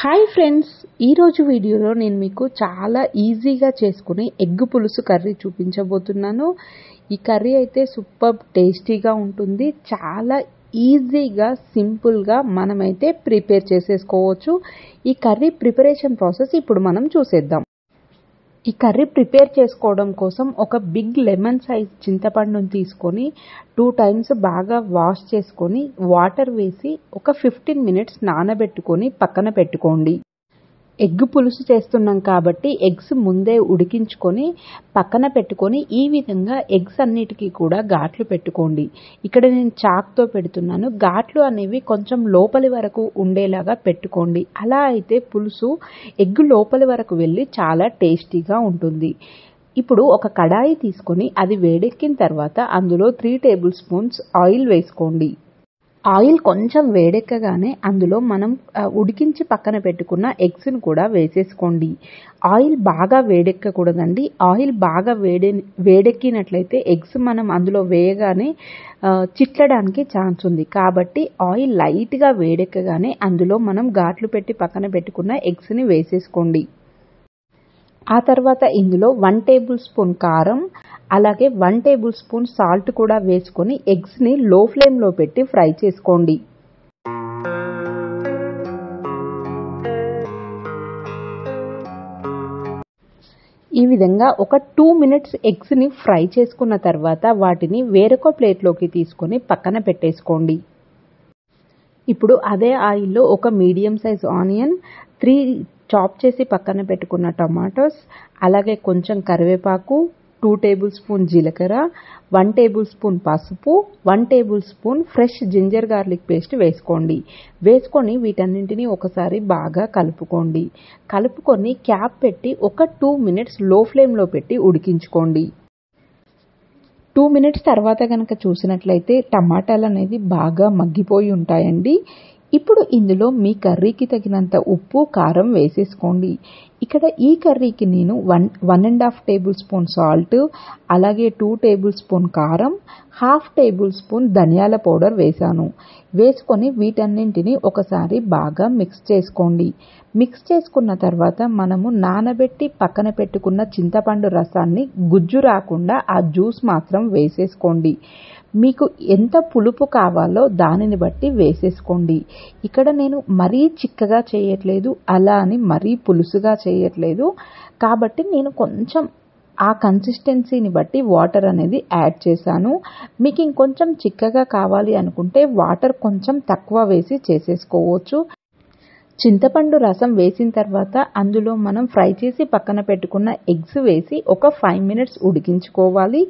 Hi friends ఈరోజు వీడియోలో నేను మీకు చాలా ఈజీగా చేసుకుని ఎగ్ పులుసు కర్రీ చూపించబోతున్నాను. ఈ కర్రీ అయితే సూపర్ టేస్టీగా ఉంటుంది. చాలా ఈజీగా సింపుల్గా మనమైతే ప్రిపేర్ చేసేసుకోవచ్చు. ఈ కర్రీ ప్రిపరేషన్ ప్రాసెస్ ఇప్పుడు మనం చూసేద్దాం. ఈ కర్రీ ప్రిపేర్ చేసుకోవడం కోసం ఒక బిగ్ లెమన్ సైజ్ చింతపండును తీసుకొని టూ టైమ్స్ బాగా వాష్ చేసుకొని వాటర్ వేసి ఒక ఫిఫ్టీన్ మినిట్స్ నానబెట్టుకొని పక్కన పెట్టుకోండి. ఎగ్ పులుసు చేస్తున్నాం కాబట్టి ఎగ్స్ ముందే ఉడికించుకొని పక్కన పెట్టుకొని ఈ విధంగా ఎగ్స్ అన్నిటికీ కూడా ఘాట్లు పెట్టుకోండి. ఇక్కడ నేను చాక్తో పెడుతున్నాను. ఘాట్లు అనేవి కొంచెం లోపలి వరకు ఉండేలాగా పెట్టుకోండి. అలా అయితే పులుసు ఎగ్ లోపలి వరకు వెళ్ళి చాలా టేస్టీగా ఉంటుంది. ఇప్పుడు ఒక కడాయి తీసుకొని అది వేడెక్కిన తర్వాత అందులో త్రీ టేబుల్ స్పూన్స్ ఆయిల్ వేసుకోండి. ఆయిల్ కొంచెం వేడెక్కగానే అందులో మనం ఉడికించి పక్కన పెట్టుకున్న ఎగ్స్ని కూడా వేసేసుకోండి. ఆయిల్ బాగా వేడెక్కకూడదండి. ఆయిల్ బాగా వేడే వేడెక్కినట్లయితే ఎగ్స్ మనం అందులో వేయగానే చిట్లడానికి ఛాన్స్ ఉంది. కాబట్టి ఆయిల్ లైట్గా వేడెక్కగానే అందులో మనం ఘాట్లు పెట్టి పక్కన పెట్టుకున్న ఎగ్స్ని వేసేసుకోండి. ఆ తర్వాత ఇందులో వన్ టేబుల్ స్పూన్ కారం అలాగే వన్ టేబుల్ స్పూన్ సాల్ట్ కూడా వేసుకొని ఎగ్స్ని లో ఫ్లేమ్లో పెట్టి ఫ్రై చేసుకోండి. ఈ విధంగా ఒక టూ మినిట్స్ ఎగ్స్ని ఫ్రై చేసుకున్న తర్వాత వాటిని వేరొక ప్లేట్లోకి తీసుకొని పక్కన పెట్టేసుకోండి. ఇప్పుడు అదే ఆయిల్లో ఒక medium size onion three chop చేసి పక్కన పెట్టుకున్న టమాటోస్ అలాగే కొంచెం కరివేపాకు టూ టేబుల్ స్పూన్ జీలకర్ర వన్ టేబుల్ స్పూన్ పసుపు one table spoon fresh ginger garlic paste వేసుకోండి. వేసుకొని వీటన్నింటినీ ఒకసారి బాగా కలుపుకోండి. కలుపుకొని క్యాప్ పెట్టి ఒక టూ మినిట్స్లో ఫ్లేమ్లో పెట్టి ఉడికించుకోండి. టూ మినిట్స్ తర్వాత కనుక చూసినట్లయితే టమాటాలు అనేది బాగా మగ్గిపోయి ఉంటాయండి. ఇప్పుడు ఇందులో మీ కర్రీకి తగినంత ఉప్పు కారం వేసేసుకోండి. ఇక్కడ ఈ కర్రీకి నేను one one and half table spoon salt అలాగే టూ టేబుల్ స్పూన్ కారం హాఫ్ టేబుల్ స్పూన్ ధనియాల పౌడర్ వేశాను. వేసుకొని వీటన్నింటిని ఒకసారి బాగా మిక్స్ చేసుకోండి. మిక్స్ చేసుకున్న తర్వాత మనము నానబెట్టి పక్కన పెట్టుకున్న చింతపండు రసాన్ని గుజ్జు రాకుండా ఆ జ్యూస్ మాత్రం వేసేసుకోండి. మీకు ఎంత పులుపు కావాలో దానిని బట్టి వేసేసుకోండి. ఇక్కడ నేను మరీ చిక్కగా చేయట్లేదు అలా అని మరీ పులుసుగా చేయట్లేదు. కాబట్టి నేను కొంచెం ఆ కన్సిస్టెన్సీని బట్టి వాటర్ అనేది యాడ్ చేశాను. మీకు ఇంకొంచెం చిక్కగా కావాలి అనుకుంటే వాటర్ కొంచెం తక్కువ వేసి చేసేసుకోవచ్చు. చింతపండు రసం వేసిన తర్వాత అందులో మనం ఫ్రై చేసి పక్కన పెట్టుకున్న ఎగ్స్ వేసి ఒక ఫైవ్ మినిట్స్ ఉడికించుకోవాలి.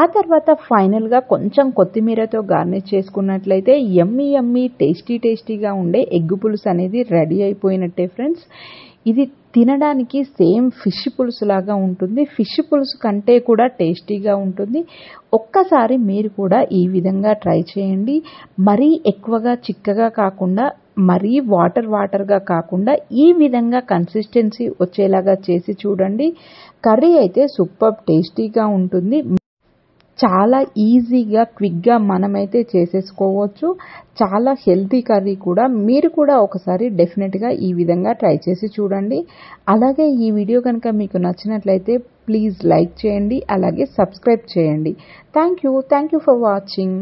ఆ తర్వాత ఫైనల్గా కొంచెం కొత్తిమీరతో గార్నిష్ చేసుకున్నట్లయితే ఎమ్మి ఎమ్మి టేస్టీ టేస్టీగా ఉండే ఎగ్ పులుసు అనేది రెడీ అయిపోయినట్టే ఫ్రెండ్స్ ఇది తినడానికి సేమ్ ఫిష్ పులుసు లాగా ఉంటుంది. ఫిష్ పులుసు కంటే కూడా టేస్టీగా ఉంటుంది. ఒక్కసారి మీరు కూడా ఈ విధంగా ట్రై చేయండి. మరీ ఎక్కువగా చిక్కగా కాకుండా మరీ వాటర్ వాటర్గా కాకుండా ఈ విధంగా కన్సిస్టెన్సీ వచ్చేలాగా చేసి చూడండి. కర్రీ అయితే సూపర్ టేస్టీగా ఉంటుంది. చాలా ఈజీగా క్విక్గా మనమైతే చేసేసుకోవచ్చు. చాలా హెల్తీ కర్రీ కూడా. మీరు కూడా ఒకసారి డెఫినెట్గా ఈ విధంగా ట్రై చేసి చూడండి. అలాగే ఈ వీడియో కనుక మీకు నచ్చినట్లయితే ప్లీజ్ లైక్ చేయండి. అలాగే సబ్స్క్రైబ్ చేయండి. Thank you thank you for watching